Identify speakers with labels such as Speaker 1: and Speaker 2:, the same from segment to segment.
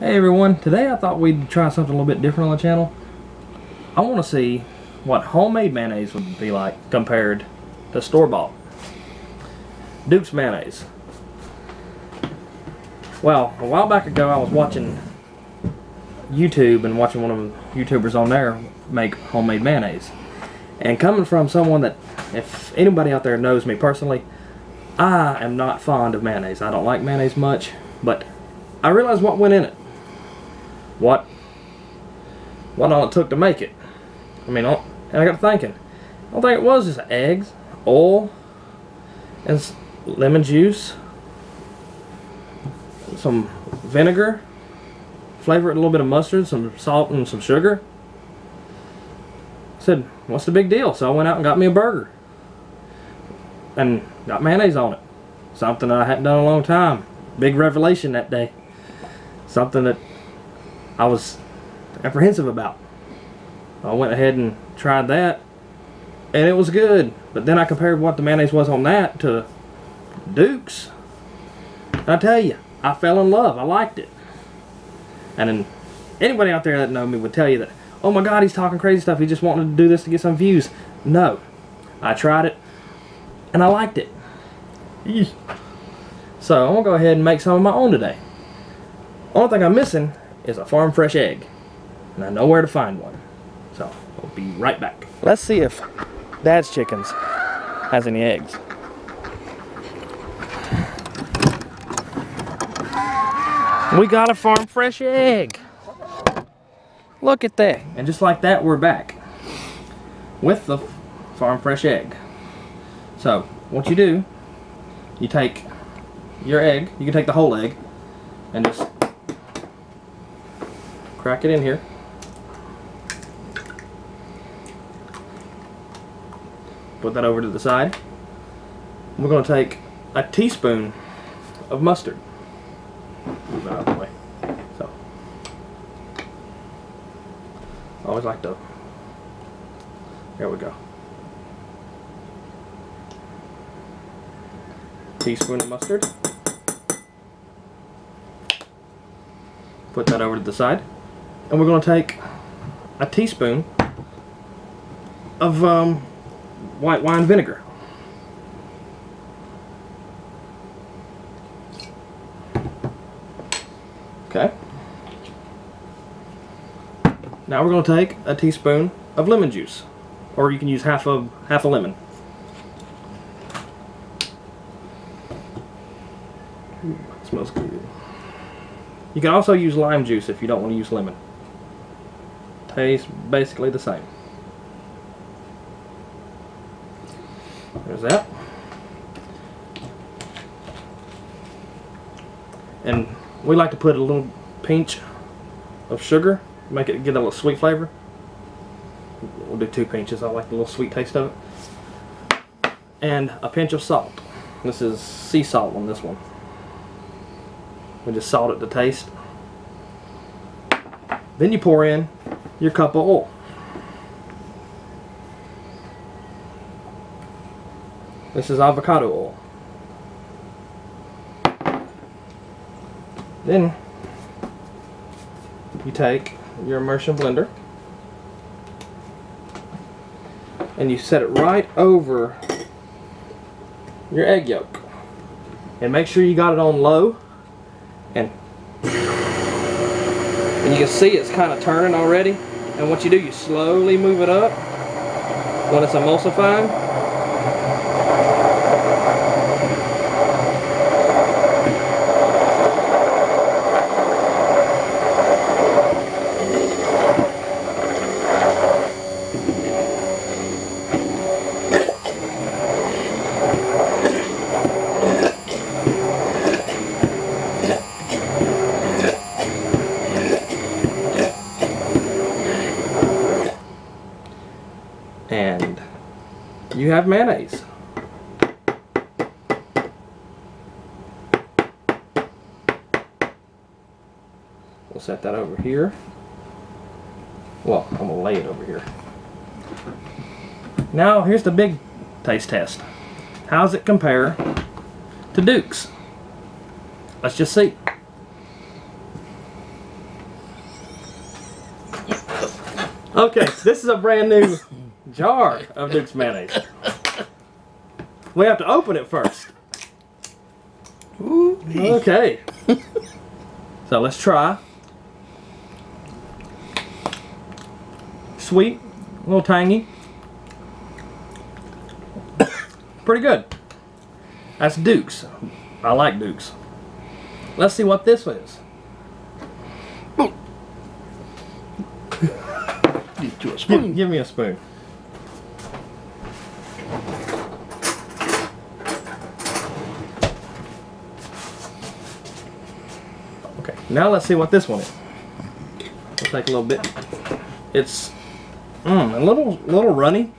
Speaker 1: Hey everyone, today I thought we'd try something a little bit different on the channel. I want to see what homemade mayonnaise would be like compared to store-bought. Duke's mayonnaise. Well, a while back ago I was watching YouTube and watching one of the YouTubers on there make homemade mayonnaise. And coming from someone that, if anybody out there knows me personally, I am not fond of mayonnaise. I don't like mayonnaise much, but I realized what went in it. What, what all it took to make it. I mean, and I got thinking, I don't think it was just eggs, oil, and lemon juice, some vinegar, flavor it a little bit of mustard, some salt, and some sugar. I said, what's the big deal? So I went out and got me a burger. And got mayonnaise on it. Something I hadn't done in a long time. Big revelation that day. Something that I was apprehensive about. I went ahead and tried that. And it was good. But then I compared what the mayonnaise was on that to Duke's. And I tell you, I fell in love. I liked it. And then anybody out there that know me would tell you that, oh my God, he's talking crazy stuff. He just wanted to do this to get some views. No. I tried it, and I liked it. So I'm to go ahead and make some of my own today. Only thing I'm missing is a farm fresh egg. And I know where to find one. So we'll be right back. Let's see if Dad's Chickens has any eggs. We got a farm fresh egg. Look at that. And just like that, we're back with the farm fresh egg. So, what you do, you take your egg, you can take the whole egg, and just crack it in here. Put that over to the side. We're going to take a teaspoon of mustard. Move that out of the way. So, always like to. There we go. Teaspoon of mustard. Put that over to the side. And we're going to take a teaspoon of um, white wine vinegar. Okay. Now we're going to take a teaspoon of lemon juice, or you can use half a half a lemon. Ooh, smells good. You can also use lime juice if you don't want to use lemon. Tastes basically the same. There's that. And we like to put a little pinch of sugar, make it get a little sweet flavor. We'll do two pinches, I like the little sweet taste of it. And a pinch of salt. This is sea salt on this one. We just salt it to taste. Then you pour in your cup of oil. This is avocado oil. Then you take your immersion blender and you set it right over your egg yolk. And make sure you got it on low and and you can see it's kind of turning already. And what you do, you slowly move it up when it's emulsifying. and you have mayonnaise. We'll set that over here. Well, I'm gonna lay it over here. Now, here's the big taste test. How's it compare to Duke's? Let's just see. Okay, this is a brand new jar of Duke's mayonnaise. We have to open it first.
Speaker 2: Ooh.
Speaker 1: Okay. So let's try. Sweet, a little tangy. Pretty good. That's Duke's. I like Duke's. Let's see what this is.
Speaker 2: Get you a spoon.
Speaker 1: give me a spoon. Now let's see what this one is. We'll take a little bit. It's mm, a little little runny,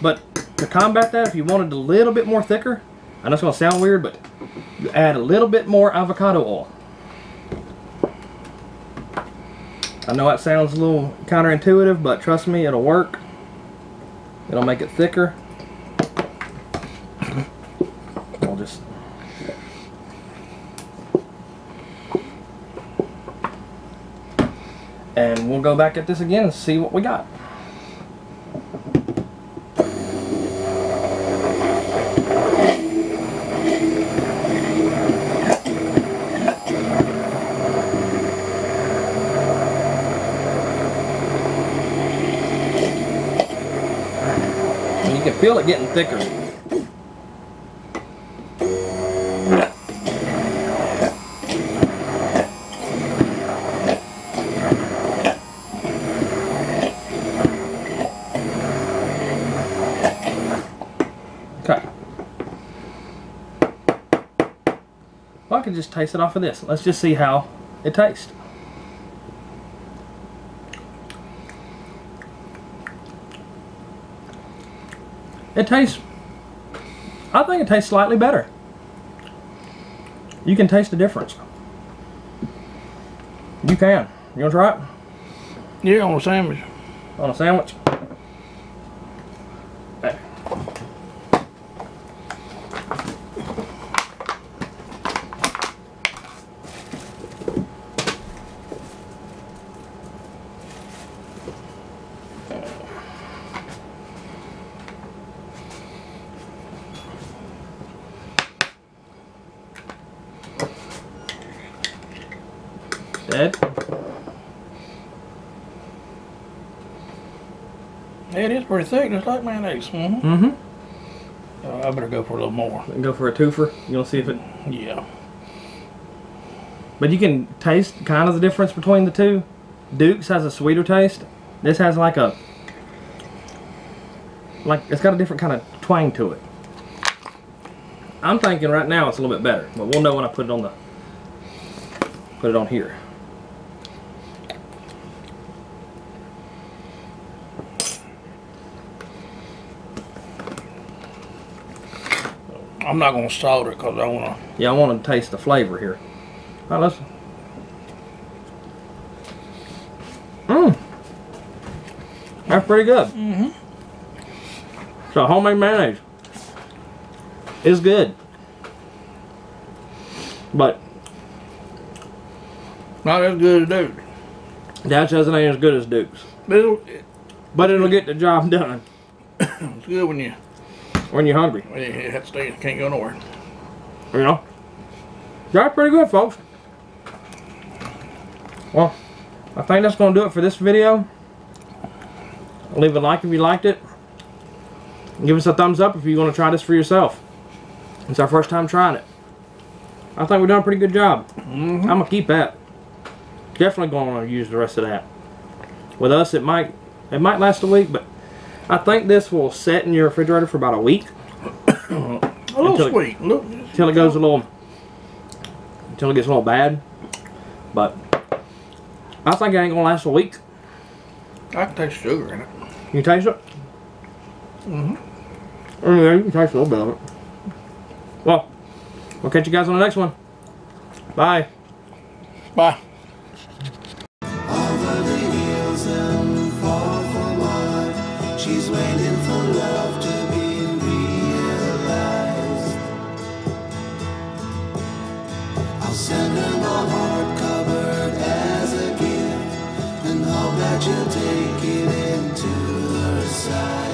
Speaker 1: but to combat that, if you wanted a little bit more thicker, I know it's gonna sound weird, but you add a little bit more avocado oil. I know that sounds a little counterintuitive, but trust me, it'll work. It'll make it thicker. I'll just and we'll go back at this again and see what we got. You can feel it getting thicker. Can just taste it off of this. Let's just see how it tastes. It tastes. I think it tastes slightly better. You can taste the difference. You can. You want to try it
Speaker 2: Yeah, on a sandwich.
Speaker 1: on a sandwich? Dead.
Speaker 2: It is pretty thick, just like mayonnaise. Mm-hmm.
Speaker 1: Mm-hmm.
Speaker 2: Uh, I better go for a little more.
Speaker 1: Go for a twofer. You'll see if it.
Speaker 2: Yeah.
Speaker 1: But you can taste kind of the difference between the two. Duke's has a sweeter taste. This has like a like it's got a different kind of twang to it. I'm thinking right now it's a little bit better, but we'll know when I put it on the put it on here.
Speaker 2: I'm not gonna salt it because I wanna.
Speaker 1: Yeah, I want to taste the flavor here. All right, let's. Mmm. That's pretty good.
Speaker 2: Mm-hmm.
Speaker 1: So homemade mayonnaise is good, but
Speaker 2: Not as good as Duke.
Speaker 1: that doesn't ain't as good as Duke's.
Speaker 2: But it'll,
Speaker 1: But it'll get the job done
Speaker 2: it's good when you
Speaker 1: when you're hungry.
Speaker 2: when you have to stay. Can't go nowhere.
Speaker 1: You know. That's pretty good, folks. Well, I think that's gonna do it for this video. Leave a like if you liked it. Give us a thumbs up if you want to try this for yourself. It's our first time trying it. I think we've done a pretty good job.
Speaker 2: Mm-hmm.
Speaker 1: I'm gonna keep that. Definitely going to use the rest of that. With us, it might it might last a week, but I think this will set in your refrigerator for about a week
Speaker 2: A little
Speaker 1: Until it-
Speaker 2: sweet.
Speaker 1: Until it goes a little until it gets a little bad. But I think it ain't gonna last a week.
Speaker 2: I can taste sugar in it.
Speaker 1: You taste it?
Speaker 2: Mm-hmm.
Speaker 1: Oh, yeah, you can taste a little bit of it. Well, we'll catch you guys on the next one. Bye.
Speaker 2: Bye.
Speaker 3: Send her my heart covered as a gift and hope that you take it into her side.